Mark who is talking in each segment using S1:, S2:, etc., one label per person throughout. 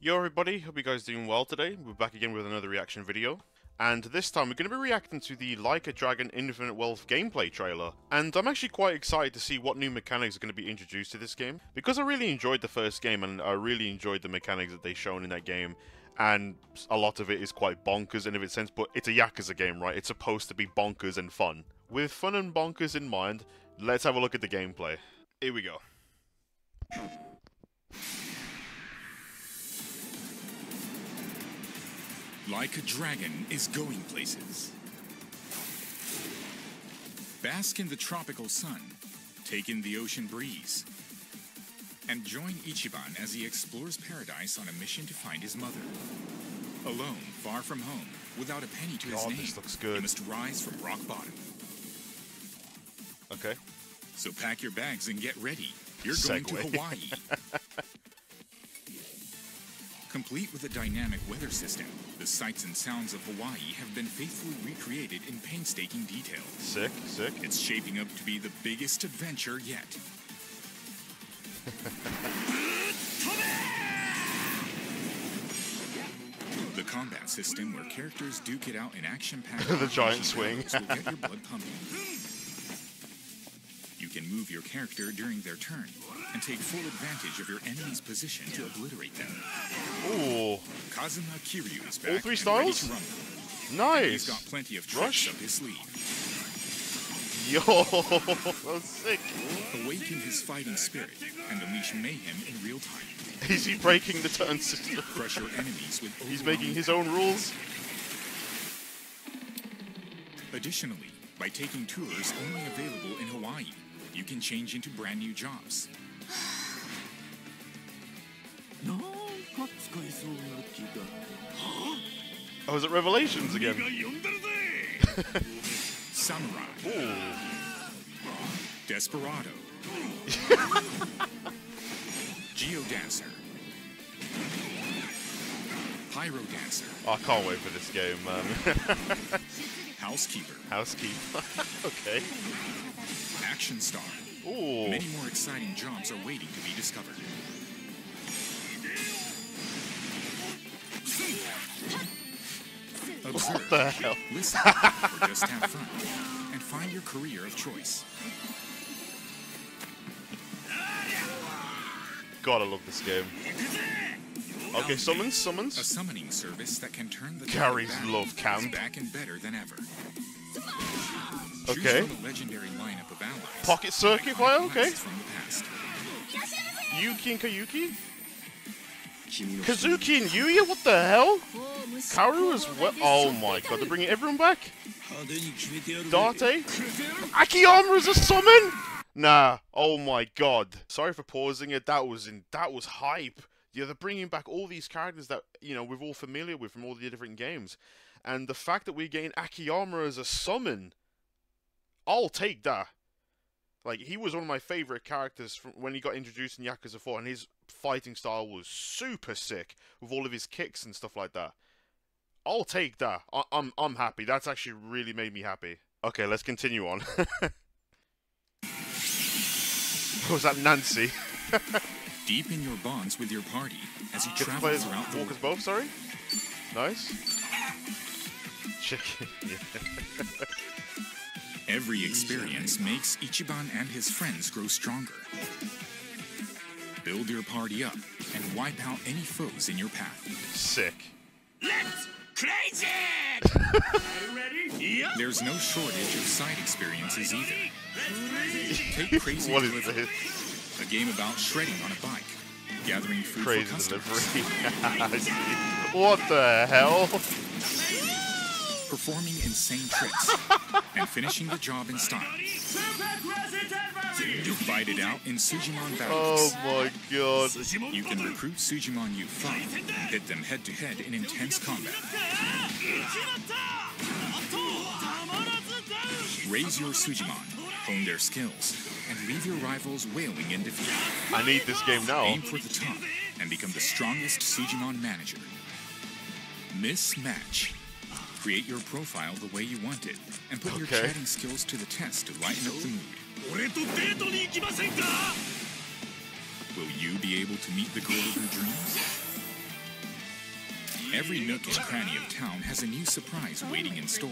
S1: Yo everybody, hope you guys doing well today. We're back again with another reaction video. And this time we're going to be reacting to the Like a Dragon Infinite Wealth gameplay trailer. And I'm actually quite excited to see what new mechanics are going to be introduced to this game. Because I really enjoyed the first game and I really enjoyed the mechanics that they shown in that game. And a lot of it is quite bonkers in of its sense, but it's a Yakuza game, right? It's supposed to be bonkers and fun. With fun and bonkers in mind, let's have a look at the gameplay. Here we go.
S2: Like a dragon is going places. Bask in the tropical sun, take in the ocean breeze, and join Ichiban as he explores paradise on a mission to find his mother. Alone, far from home, without a penny to his name,
S1: this looks good.
S2: he must rise from rock bottom.
S1: Okay.
S2: So pack your bags and get ready. You're going to Hawaii. Complete with a dynamic weather system, the sights and sounds of Hawaii have been faithfully recreated in painstaking detail.
S1: Sick, sick.
S2: It's shaping up to be the biggest adventure yet. the combat system where characters duke it out in action-packed
S1: The giant swing.
S2: will get your blood pumping. You can move your character during their turn and take full advantage of your enemy's position to obliterate them.
S1: Ooh,
S2: Kazuma Kiryu is back
S1: All three styles?
S2: rumble. He's
S1: nice.
S2: got plenty of
S1: Rush?
S2: up his sleeve.
S1: Yo, that's sick.
S2: Awaken his fighting spirit and unleash mayhem in real time.
S1: Is he breaking the turn system?
S2: Crush your enemies with
S1: He's making his own rules.
S2: Additionally, by taking tours only available in Hawaii, you can change into brand new jobs.
S3: なんか使えそうな気が
S1: Oh, is it Revelations again?
S3: 呼んでるぜ
S2: Samurai,
S1: Ooh.
S2: Desperado, Geodancer, Pyro Dancer,
S1: Oh, I can't wait for this game, man.
S2: Housekeeper,
S1: Housekeeper. okay.
S2: Action Star.
S1: Ooh.
S2: Many more exciting jobs are waiting to be discovered. Observe,
S1: the hell?
S2: listen, or just have fun, and find your career of choice.
S1: God, I love this game. Okay, summons, summons.
S2: A summoning service that can turn the
S1: Gary's love camp.
S2: back and better than ever.
S1: Okay.
S2: From a legendary lineup of allies.
S1: Pocket circuit fire, okay.
S2: Blasts From the past.
S1: Yuki and
S3: Koyuki?
S1: Kazuki and Yuya? What the hell? Kaoru is what? Oh my god, they're bringing everyone back? Date? Akiyama is a summon? Nah, oh my god. Sorry for pausing it, that was in, that was hype. Yeah, they're bringing back all these characters that, you know, we're all familiar with from all the different games. And the fact that we're getting Akiyama as a summon, I'll take that. Like, he was one of my favourite characters from when he got introduced in Yakuza 4, and his fighting style was super sick with all of his kicks and stuff like that. I'll take that. I- I'm I'm happy. That's actually really made me happy. Okay, let's continue on. was that Nancy?
S2: Deepen your bonds with your party as you
S1: Get
S2: travel
S1: play as
S2: throughout the
S1: walk
S2: world.
S1: both. Sorry. Nice. Chicken.
S2: Every experience makes Ichiban and his friends grow stronger. Build your party up and wipe out any foes in your path.
S1: Sick.
S3: Let's Crazy! yep.
S2: There's no shortage of side experiences either. Take Crazy
S1: What is this?
S2: a game about shredding on a bike, gathering food
S1: Crazy
S2: for customers,
S1: delivery. What the hell?
S2: performing insane tricks, and finishing the job in style. You fight it out in Sujimon
S1: oh
S2: battles.
S1: Oh my god.
S2: You can recruit Sujimon U5 and hit them head to head in intense combat. Raise your Sujimon, hone their skills, and leave your rivals wailing in defeat.
S1: I need this game now.
S2: Aim for the top and become the strongest Sujimon manager. Mismatch. Create your profile the way you want it, and put
S1: okay.
S2: your chatting skills to the test to lighten up the mood. Will you be able to meet the girl of your dreams? Every nook and cranny of town has a new surprise waiting in store.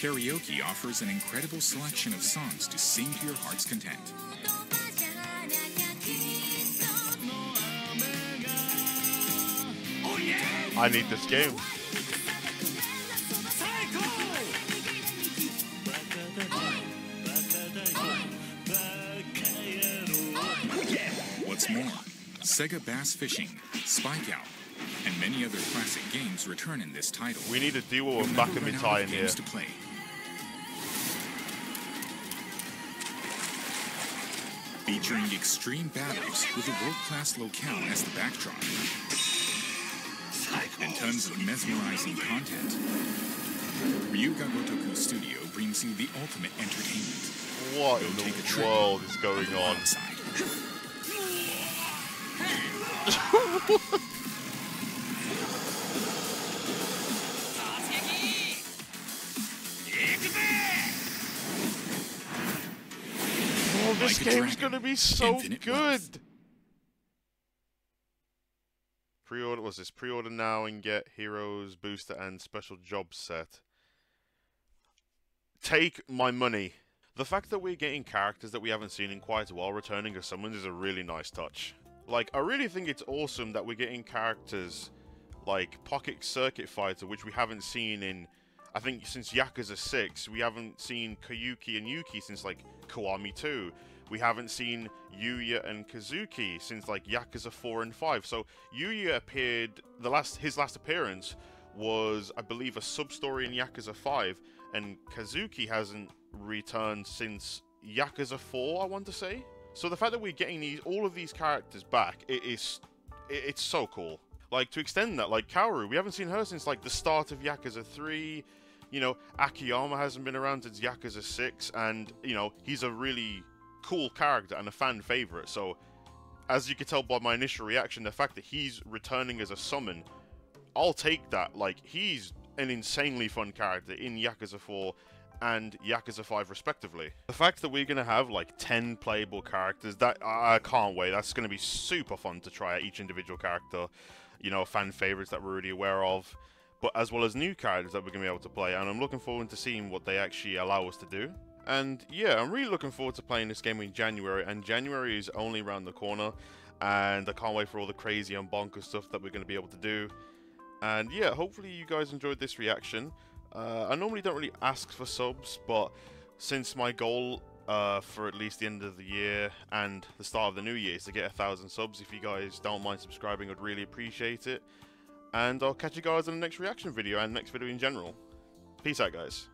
S2: Karaoke offers an incredible selection of songs to sing to your heart's content.
S1: I need this game.
S2: More, Sega Bass Fishing, Spike Out, and many other classic games return in this title.
S1: We need a duo of back
S2: never
S1: of Mitai in here.
S2: to play. Featuring extreme battles with a world-class locale as the backdrop. And tons of mesmerizing content. Ryu Ga Gotoku Studio brings you the ultimate entertainment.
S1: What
S2: Go
S1: in the world is going on?
S2: Wild side.
S1: Oh, this
S2: Like a
S1: game's gonna be so
S2: infinite
S1: good.
S2: wealth.
S1: Pre-order was this pre-order now and get heroes booster and special job set. Take my money. The fact that we're getting characters that we haven't seen in quite a while returning as summons is a really nice touch. Like, I really think it's awesome that we're getting characters like Pocket Circuit Fighter, which we haven't seen in, I think, since Yakuza 6. We haven't seen Koyuki and Yuki since, like, Kiwami 2. We haven't seen Yuya and Kazuki since, like, Yakuza 4 and 5. So, Yuya appeared, the last his last appearance was, I believe, a sub-story in Yakuza 5, and Kazuki hasn't returned since Yakuza 4, I want to say. So the fact that we're getting these all of these characters back, it is it, it's so cool. Like to extend that, like Kaoru, we haven't seen her since like the start of Yakuza 3. You know, Akiyama hasn't been around since Yakuza 6, and you know, he's a really cool character and a fan favorite. So as you can tell by my initial reaction, the fact that he's returning as a summon, I'll take that. Like he's an insanely fun character in Yakuza 4 and Yakuza 5 respectively. The fact that we're going to have like 10 playable characters, that I can't wait. That's going to be super fun to try out each individual character. You know, fan favorites that we're already aware of, but as well as new characters that we're going to be able to play. And I'm looking forward to seeing what they actually allow us to do. And yeah, I'm really looking forward to playing this game in January. And January is only around the corner. And I can't wait for all the crazy and bonkers stuff that we're going to be able to do. And yeah, hopefully you guys enjoyed this reaction. Uh, I normally don't really ask for subs, but since my goal uh, for at least the end of the year and the start of the new year is to get a thousand subs, if you guys don't mind subscribing, I'd really appreciate it. And I'll catch you guys in the next reaction video and next video in general. Peace out, guys.